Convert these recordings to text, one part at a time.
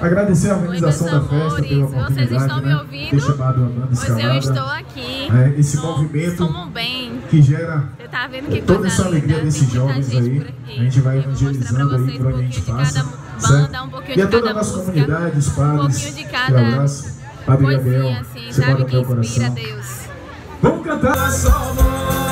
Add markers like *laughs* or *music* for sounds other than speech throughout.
Agradecer a organização Muitos da festa pela Vocês oportunidade, estão me né? ouvindo? Ter chamado a banda Pois eu estou aqui. É, esse movimento um bem. que gera Você tá vendo que toda essa alegria linda, desses tem jovens gente aí. A gente vai Eu evangelizando pra aí vocês por um onde a gente pouquinho de passa. cada banda, um pouquinho E a de toda cada a nossa música, comunidade, os um padres, pouquinho de cada abraço, Padre coisinha Gabriel, assim, você sabe? Que inspira coração. Deus. Vamos cantar!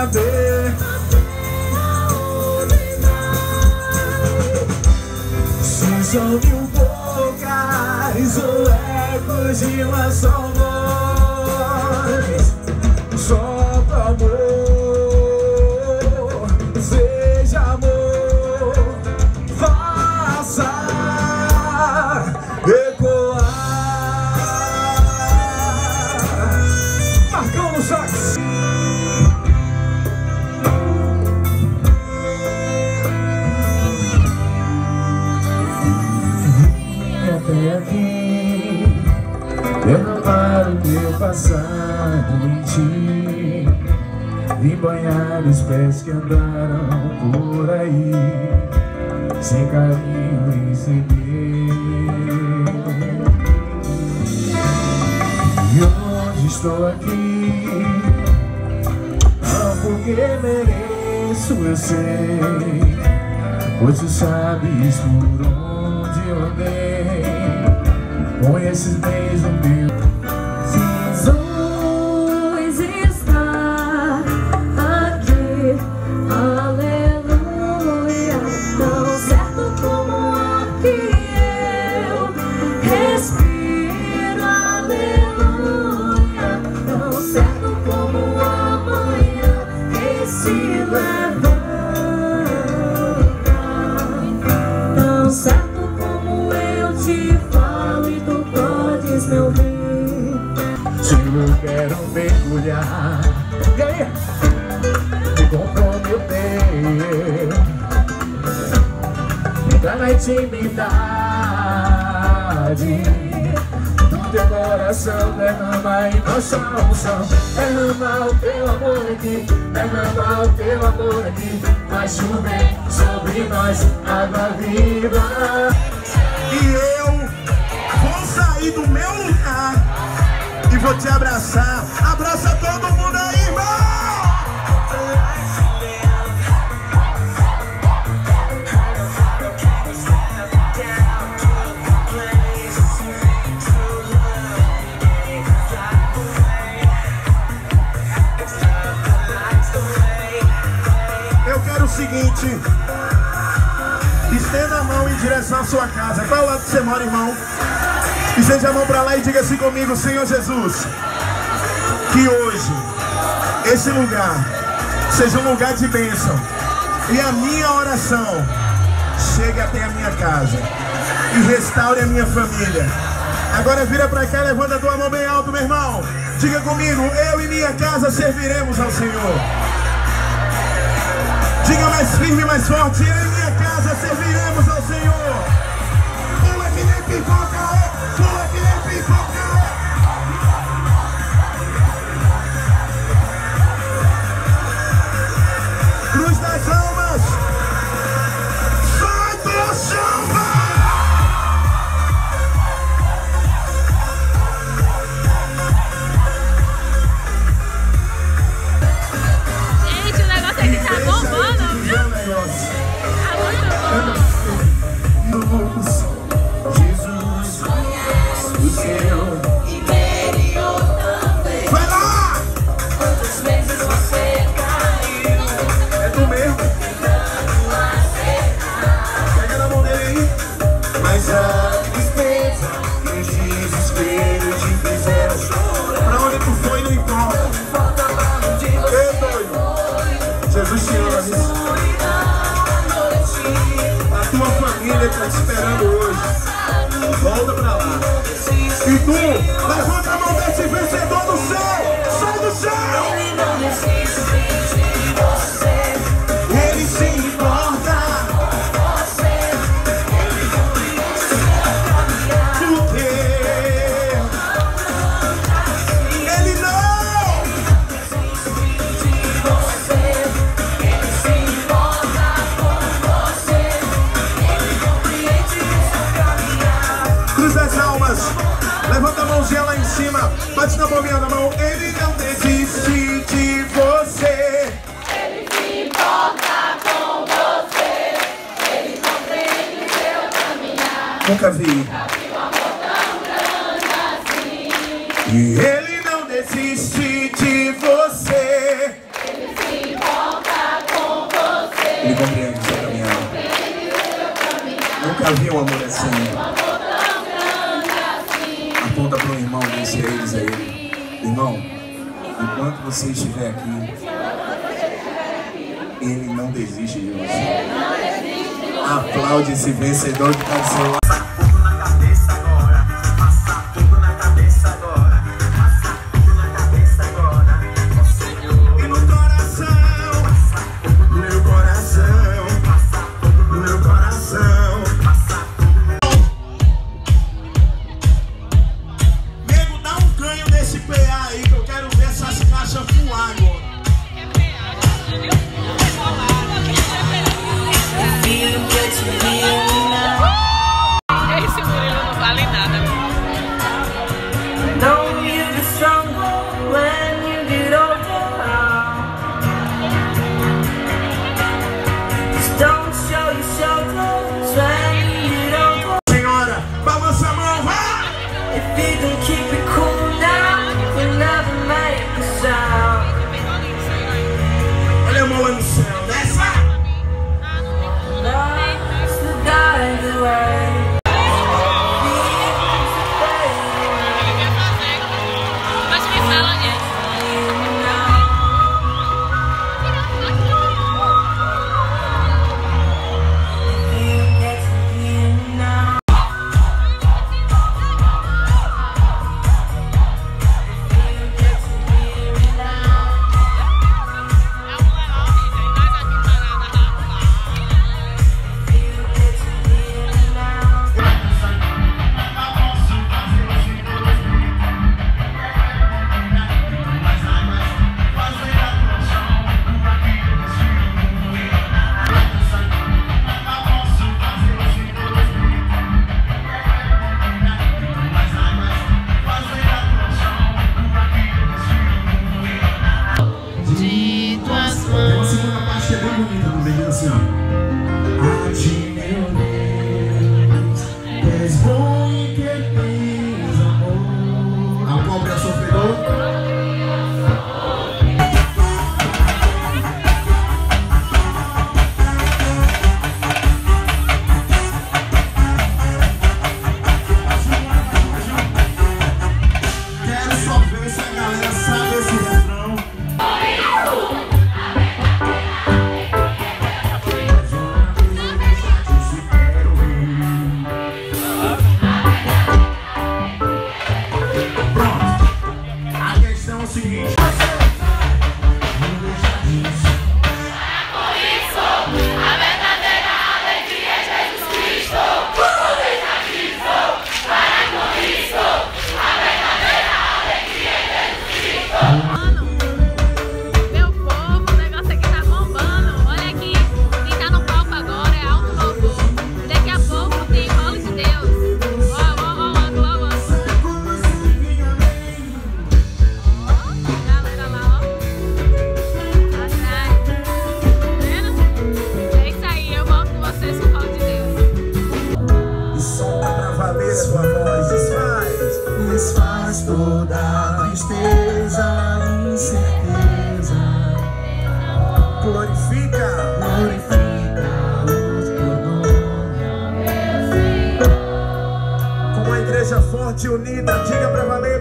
Saber. Se são mil bocas ou ecos de uma só voz só amor, que andaram por aí Sem carinho e sem medo. E hoje estou aqui? Não porque mereço, eu sei. Pois tu sabes por onde eu andei. Com esses bens meu intimidade Do teu coração Derrama em nossa unção Derrama o teu amor aqui. Derrama o teu amor aqui. Vai chover sobre nós Água viva. E eu vou sair do meu lugar e vou te abraçar. Estenda a mão em direção à sua casa. Qual lado que você mora, irmão? Estende a mão para lá e diga assim comigo, Senhor Jesus, que hoje esse lugar seja um lugar de bênção e a minha oração chegue até a minha casa e restaure a minha família. Agora vira para cá, levanta a tua mão bem alto, meu irmão. Diga comigo, eu e minha casa serviremos ao Senhor. Mais firme, mais forte, eu e minha casa serviremos ao Senhor. Pula que nem pipoca, é. pula que nem pipoca. Nunca vi. uma vi tão grande assim. E ele não desiste de você. Ele se importa com você. Ele compreende o seu caminhão. Nunca vi um amor assim. Um amor tão grande assim. Aponta para o irmão, deixa é eles a ele. Irmão, enquanto você estiver aqui, ele não desiste de você. Aplaude esse vencedor que está do seu lado. unida, diga pra valer.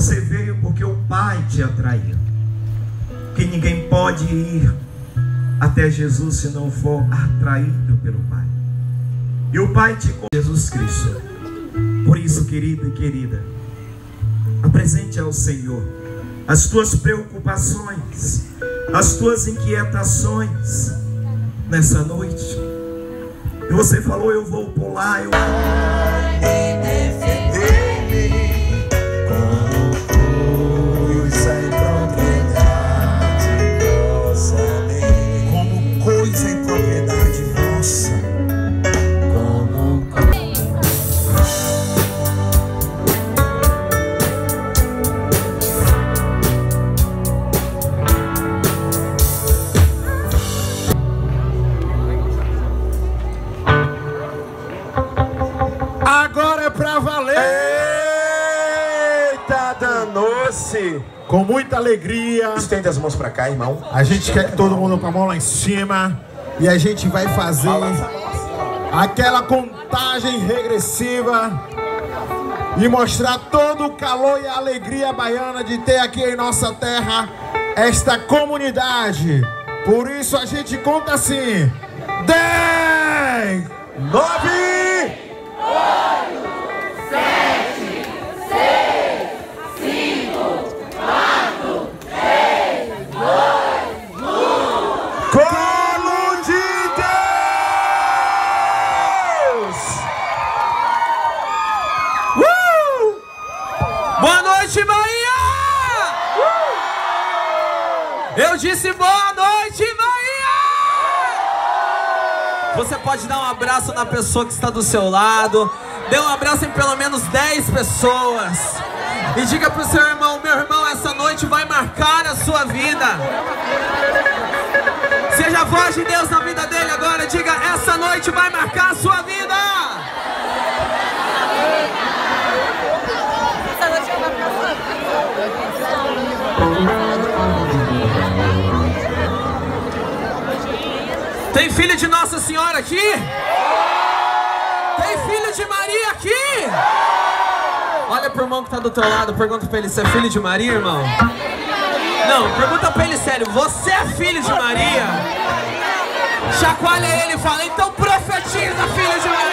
Você veio porque o Pai te atraiu. Que ninguém pode ir até Jesus se não for atraído pelo Pai. E o Pai te Jesus Cristo. Por isso, querido e querida, apresente ao Senhor as tuas preocupações, as tuas inquietações nessa noite. E você falou, eu vou pular, eu vou. Com muita alegria. Estende as mãos para cá, irmão. A gente Estende quer que todo mundo com a mão lá em cima. E a gente vai fazer aquela contagem regressiva e mostrar todo o calor e a alegria baiana de ter aqui em nossa terra esta comunidade. Por isso a gente conta assim: 10, 9, 8, 7. Noite, Bahia! Eu disse boa noite, Bahia! Você pode dar um abraço na pessoa que está do seu lado. Dê um abraço em pelo menos 10 pessoas. E diga pro seu irmão, meu irmão, essa noite vai marcar a sua vida. Seja a voz de Deus na vida dele agora. Diga, essa noite vai marcar a sua vida. Tem filho de Nossa Senhora aqui? Tem filho de Maria aqui? Olha pro irmão que tá do teu lado, pergunta pra ele, você é filho de Maria, irmão? Não, pergunta pra ele sério, você é filho de Maria? Chacoalha ele e fala, então profetiza, filho de Maria!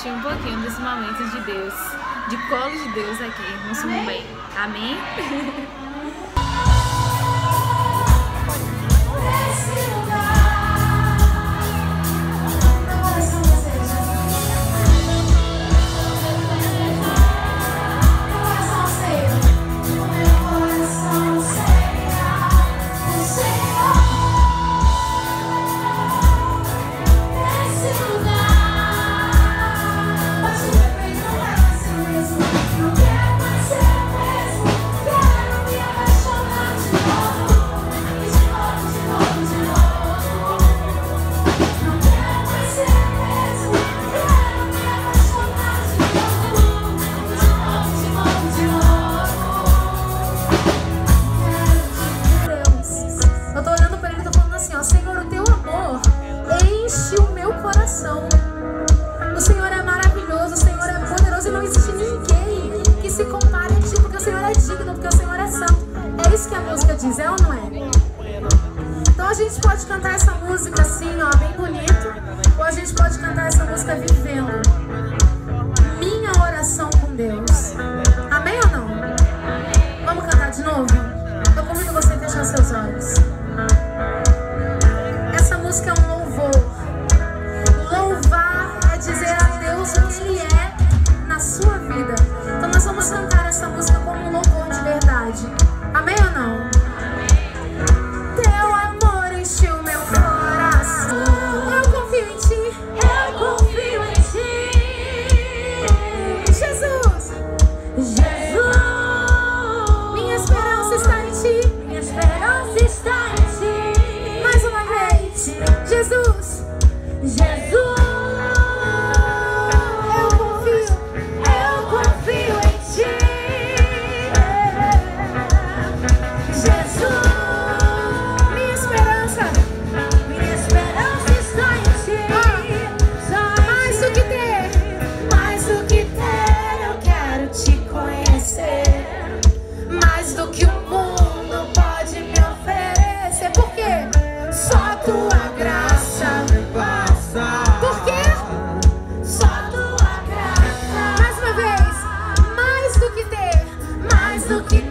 curtir um pouquinho dos momentos de Deus, de colo de Deus aqui no Sumo Bem. Amém? *laughs* so cute.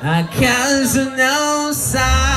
I can't announce.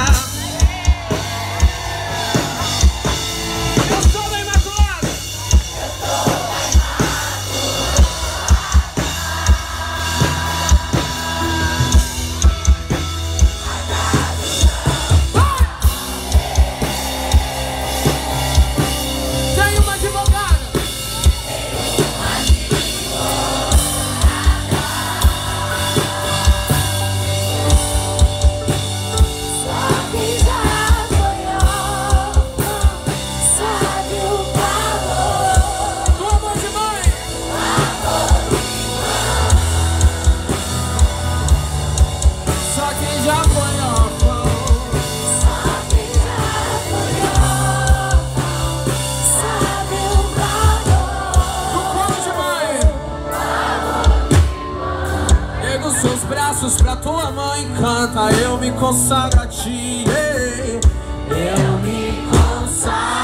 seus braços pra tua mãe. Canta, eu me consagro a ti. Eu me consagro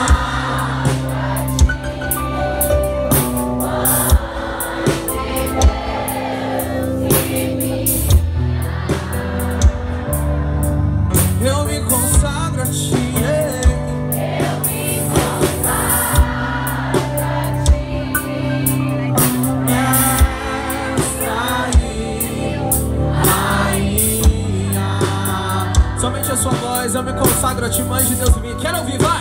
O sagrado de mãe de Deus em mim. Quero ouvir, vai!